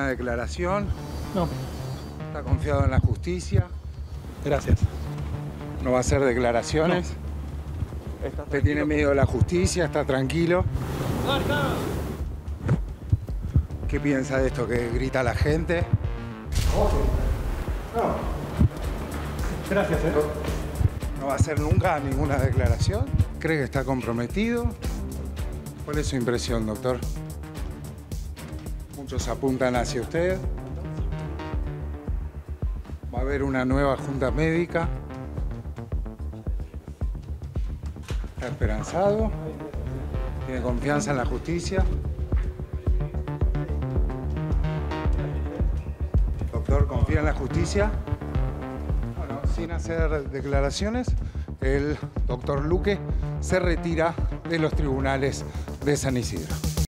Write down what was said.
alguna declaración? No, ¿Está confiado en la justicia? gracias. ¿No va a hacer declaraciones? ¿Usted tiene miedo de la justicia? ¿Está tranquilo? ¿Qué piensa de esto que grita la gente? Gracias, ¿eh? ¿No va a hacer nunca ninguna declaración? ¿Cree que está comprometido? ¿Cuál es su impresión, doctor? Muchos apuntan hacia usted. Va a haber una nueva junta médica. ¿Está esperanzado? ¿Tiene confianza en la justicia? Doctor, ¿confía en la justicia? Bueno, sin hacer declaraciones, el doctor Luque se retira de los tribunales de San Isidro.